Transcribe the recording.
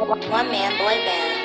One man boy band.